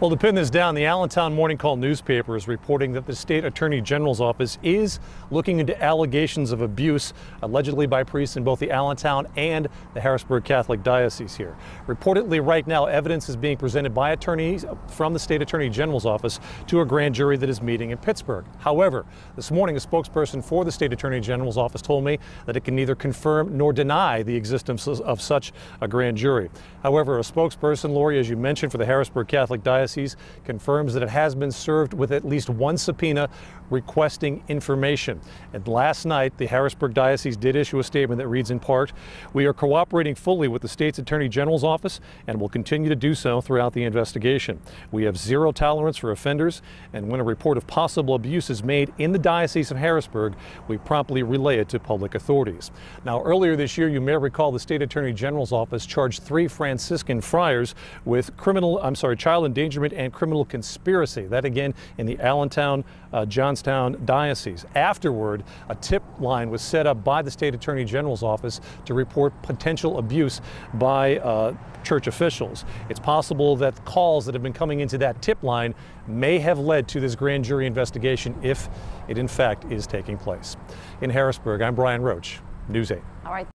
Well, to pin this down, the Allentown Morning Call newspaper is reporting that the state attorney general's office is looking into allegations of abuse allegedly by priests in both the Allentown and the Harrisburg Catholic Diocese here. Reportedly, right now, evidence is being presented by attorneys from the state attorney general's office to a grand jury that is meeting in Pittsburgh. However, this morning, a spokesperson for the state attorney general's office told me that it can neither confirm nor deny the existence of such a grand jury. However, a spokesperson, Lori, as you mentioned, for the Harrisburg Catholic Diocese, Diocese confirms that it has been served with at least one subpoena requesting information. And last night, the Harrisburg Diocese did issue a statement that reads in part, We are cooperating fully with the state's Attorney General's office and will continue to do so throughout the investigation. We have zero tolerance for offenders, and when a report of possible abuse is made in the Diocese of Harrisburg, we promptly relay it to public authorities. Now, earlier this year, you may recall the state Attorney General's office charged three Franciscan friars with criminal, I'm sorry, child endangerment and criminal conspiracy. That again in the Allentown, uh, Johnstown Diocese. Afterward, a tip line was set up by the State Attorney General's office to report potential abuse by uh, church officials. It's possible that calls that have been coming into that tip line may have led to this grand jury investigation if it in fact is taking place. In Harrisburg, I'm Brian Roach, News 8. All right.